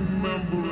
Whatever